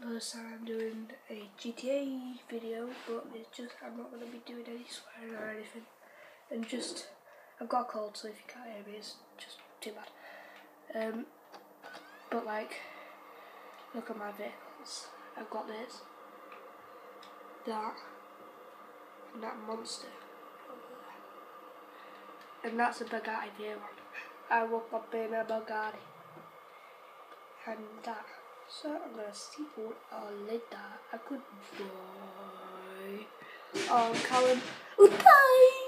First time doing a GTA video, but it's just I'm not going to be doing any swearing or anything. And just I've got a cold, so if you can't hear me, it's just too bad. Um, but like, look at my vehicles. I've got this, that, and that monster and that's a Bugatti Veyron. I woke up in a Bugatti. And that. So I'm gonna see what uh, later I could buy. Um, Callum, goodbye!